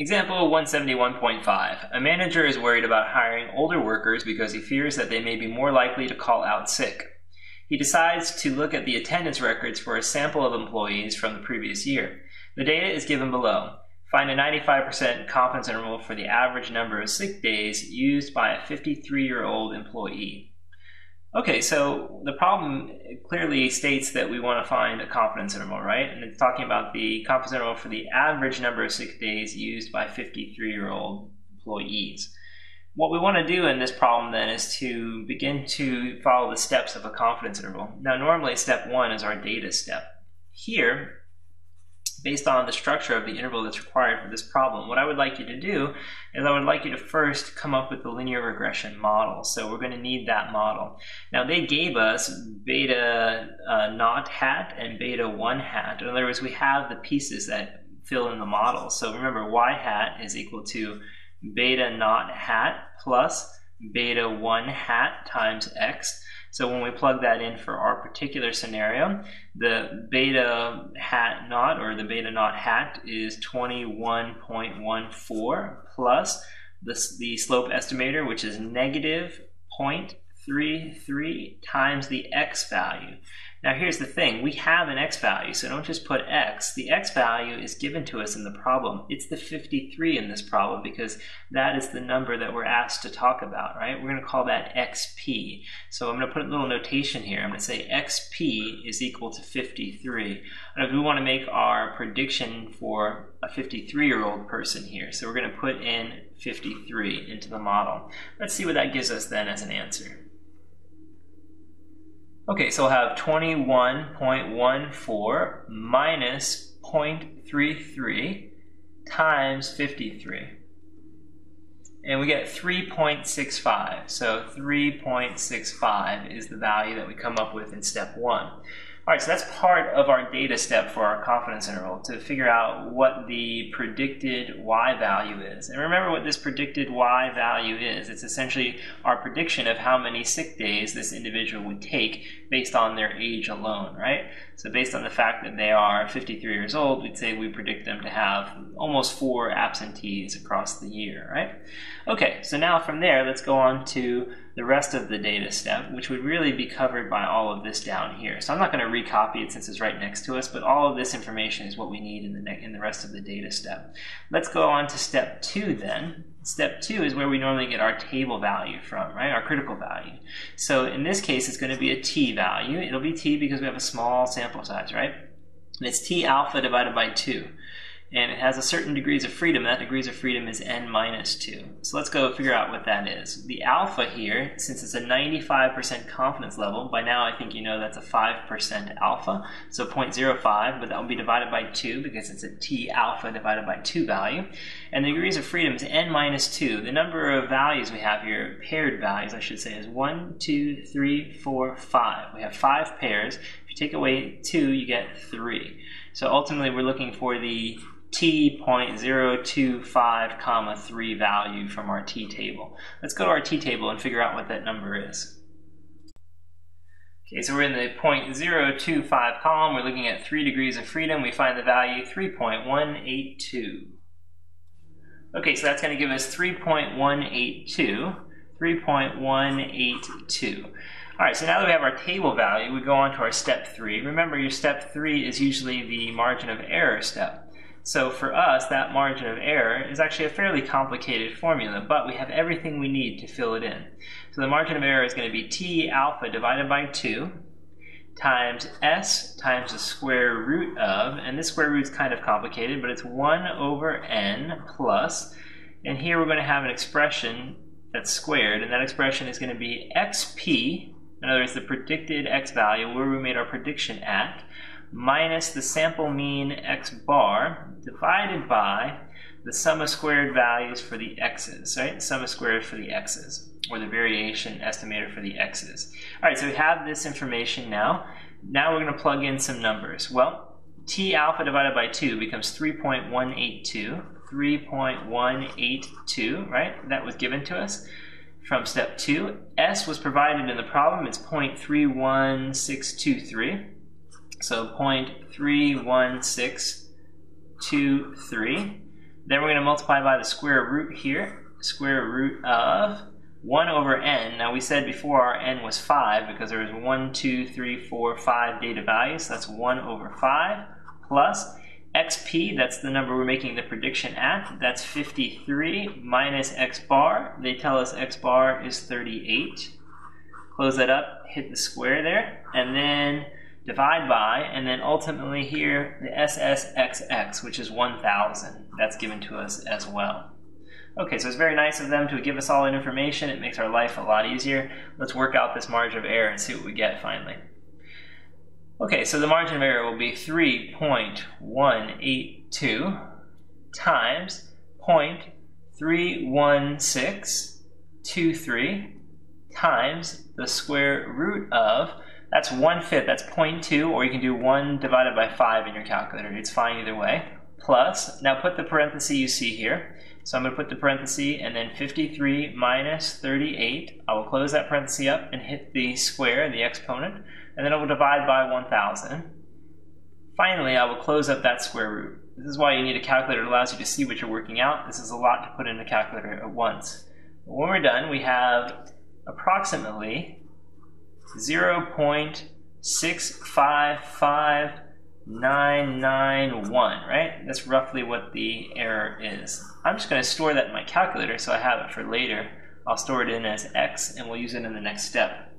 Example 171.5. A manager is worried about hiring older workers because he fears that they may be more likely to call out sick. He decides to look at the attendance records for a sample of employees from the previous year. The data is given below. Find a 95% confidence interval for the average number of sick days used by a 53 year old employee. Okay, so the problem clearly states that we want to find a confidence interval, right? And it's talking about the confidence interval for the average number of sick days used by 53 year old employees. What we want to do in this problem then is to begin to follow the steps of a confidence interval. Now, normally step one is our data step. Here, based on the structure of the interval that's required for this problem, what I would like you to do is I would like you to first come up with the linear regression model. So we're going to need that model. Now they gave us beta uh, naught hat and beta 1 hat. In other words, we have the pieces that fill in the model. So remember, y hat is equal to beta naught hat plus beta 1 hat times x. So when we plug that in for our particular scenario, the beta hat naught or the beta naught hat is 21.14 plus the, the slope estimator, which is negative 0.33 times the x value. Now here's the thing, we have an x value, so don't just put x. The x value is given to us in the problem. It's the 53 in this problem because that is the number that we're asked to talk about, right? We're going to call that xp. So I'm going to put a little notation here. I'm going to say xp is equal to 53. And if we want to make our prediction for a 53-year-old person here, so we're going to put in 53 into the model. Let's see what that gives us then as an answer. Okay, so we'll have 21.14 minus 0.33 times 53. And we get 3.65. So 3.65 is the value that we come up with in step one. All right, so that's part of our data step for our confidence interval to figure out what the predicted y value is. And remember what this predicted y value is. It's essentially our prediction of how many sick days this individual would take based on their age alone, right? So based on the fact that they are 53 years old, we'd say we predict them to have almost four absentees across the year, right? Okay, so now from there, let's go on to the rest of the data step, which would really be covered by all of this down here. So I'm not going to recopy it since it's right next to us, but all of this information is what we need in the, in the rest of the data step. Let's go on to step two then. Step two is where we normally get our table value from, right? Our critical value. So in this case, it's going to be a t value. It'll be t because we have a small sample size, right? And it's t alpha divided by 2 and it has a certain degrees of freedom. That degrees of freedom is n minus 2. So let's go figure out what that is. The alpha here, since it's a 95% confidence level, by now I think you know that's a 5% alpha, so 0.05, but that will be divided by 2 because it's a t alpha divided by 2 value. And the degrees of freedom is n minus 2. The number of values we have here, paired values I should say, is 1, 2, 3, 4, 5. We have 5 pairs. If you take away 2, you get 3. So ultimately we're looking for the t.025 comma 3 value from our t table. Let's go to our t table and figure out what that number is. Okay, so we're in the 0.025 column. We're looking at 3 degrees of freedom. We find the value 3.182. Okay, so that's going to give us 3.182. 3.182. All right, so now that we have our table value, we go on to our step three. Remember, your step three is usually the margin of error step. So for us, that margin of error is actually a fairly complicated formula, but we have everything we need to fill it in. So the margin of error is going to be T alpha divided by 2 times S times the square root of, and this square root is kind of complicated, but it's 1 over N plus, and here we're going to have an expression that's squared, and that expression is going to be XP, in other words, the predicted X value, where we made our prediction at, minus the sample mean x bar divided by the sum of squared values for the x's, right? Sum of squared for the x's, or the variation estimator for the x's. All right, so we have this information now. Now we're going to plug in some numbers. Well, t alpha divided by 2 becomes 3.182. 3.182, right? That was given to us from step 2. S was provided in the problem. It's 0.31623. So 0.31623. Then we're going to multiply by the square root here. Square root of 1 over n. Now we said before our n was 5 because there was 1, 2, 3, 4, 5 data values. So that's 1 over 5 plus xp, that's the number we're making the prediction at. That's 53 minus x bar. They tell us x bar is 38. Close that up, hit the square there, and then divide by, and then ultimately here, the SSXX, which is 1,000. That's given to us as well. Okay, so it's very nice of them to give us all that information. It makes our life a lot easier. Let's work out this margin of error and see what we get finally. Okay, so the margin of error will be 3.182 times 0.31623 times the square root of, that's one fifth, that's 0.2, or you can do 1 divided by 5 in your calculator. It's fine either way. Plus, now put the parenthesis you see here. So I'm going to put the parenthesis and then 53 minus 38. I will close that parenthesis up and hit the square, and the exponent, and then I will divide by 1,000. Finally, I will close up that square root. This is why you need a calculator. It allows you to see what you're working out. This is a lot to put in a calculator at once. When we're done, we have approximately 0.655991, right? That's roughly what the error is. I'm just going to store that in my calculator so I have it for later. I'll store it in as x and we'll use it in the next step.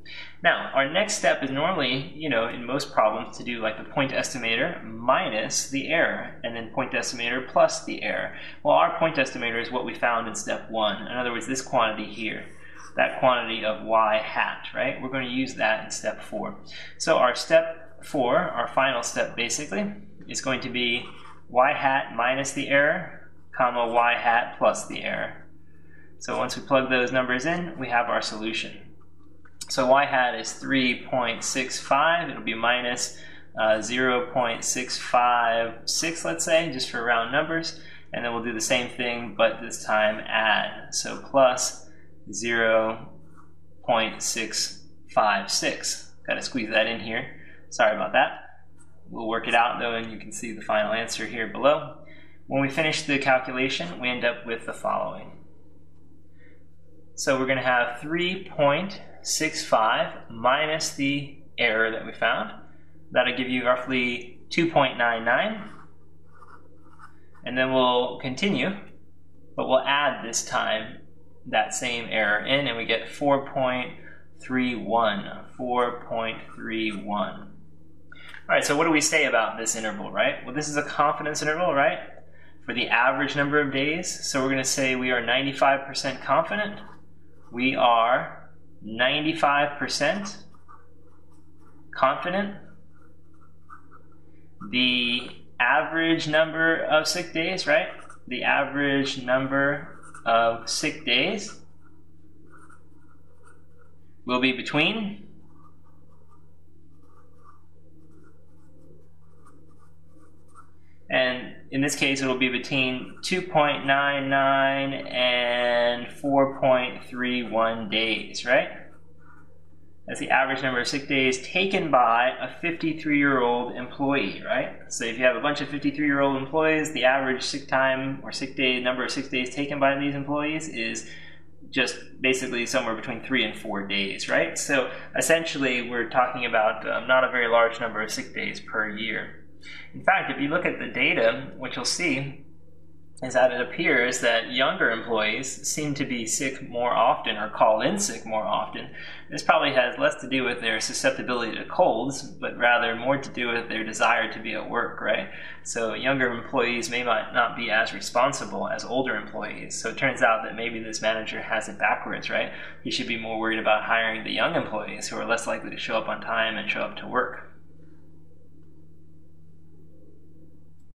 Now, our next step is normally, you know, in most problems to do like the point estimator minus the error, and then point estimator plus the error. Well, our point estimator is what we found in step one. In other words, this quantity here, that quantity of y hat, right? We're going to use that in step four. So our step four, our final step basically, is going to be y hat minus the error, comma y hat plus the error. So once we plug those numbers in, we have our solution. So y hat is 3.65. It'll be minus, uh, 0.656, let's say, just for round numbers. And then we'll do the same thing, but this time add. So plus 0.656. Got to squeeze that in here. Sorry about that. We'll work it out though, and you can see the final answer here below. When we finish the calculation, we end up with the following. So we're going to have 3.65 minus the error that we found. That'll give you roughly 2.99. And then we'll continue, but we'll add this time that same error in and we get 4.31. 4.31. All right, so what do we say about this interval, right? Well, this is a confidence interval, right? For the average number of days. So we're going to say we are 95% confident we are 95% confident the average number of sick days, right? The average number of sick days will be between and in this case, it'll be between 2.99 and 4.31 days, right? That's the average number of sick days taken by a 53 year old employee, right? So if you have a bunch of 53 year old employees, the average sick time or sick day number of sick days taken by these employees is just basically somewhere between three and four days, right? So essentially, we're talking about um, not a very large number of sick days per year. In fact, if you look at the data, what you'll see is that it appears that younger employees seem to be sick more often or call in sick more often. This probably has less to do with their susceptibility to colds, but rather more to do with their desire to be at work, right? So younger employees may not be as responsible as older employees. So it turns out that maybe this manager has it backwards, right? He should be more worried about hiring the young employees who are less likely to show up on time and show up to work.